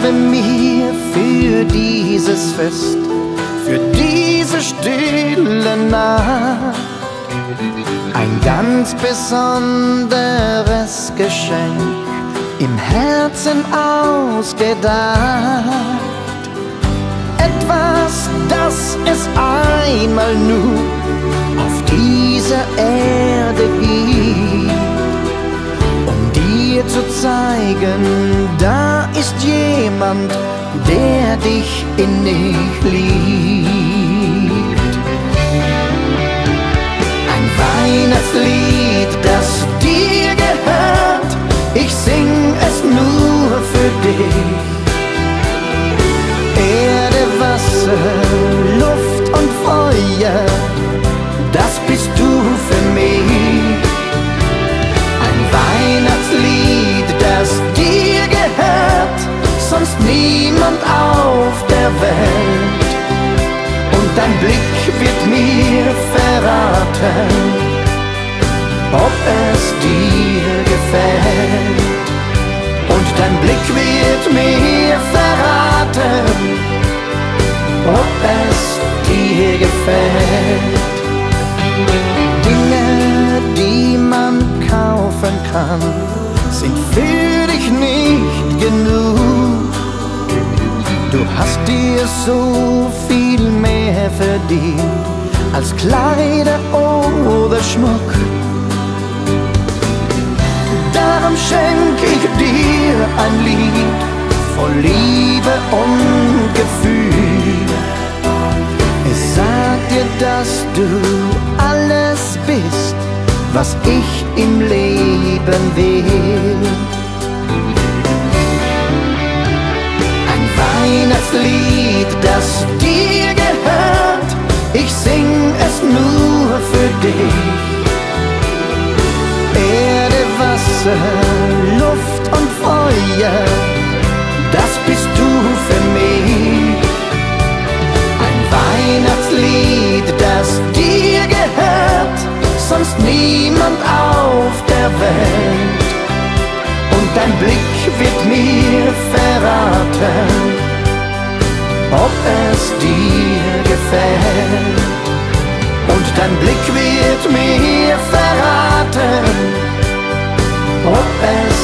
habe mir für dieses Fest, für diese stille Nacht ein ganz besonderes Geschenk im Herzen ausgedacht. Etwas, das es einmal nur jemand, der dich innig liebt. Ein Weihnachtslied, niemand auf der Welt. Und dein Blick wird mir verraten, ob es dir gefällt. Und dein Blick wird mir verraten, ob es dir gefällt. Dinge, die man kaufen kann, sind für dich nicht genug. Hast dir so viel mehr verdient als Kleider oder Schmuck. Darum schenk ich dir ein Lied voll Liebe und Gefühl. Es sagt dir, dass du alles bist, was ich im Leben will. Ich sing es nur für dich. Erde, Wasser, Luft und Feuer, das bist du für mich. Ein Weihnachtslied, das dir gehört, sonst niemand auf der Welt. Und dein Blick wird mir verraten, dein Blick wird mir verraten, ob es.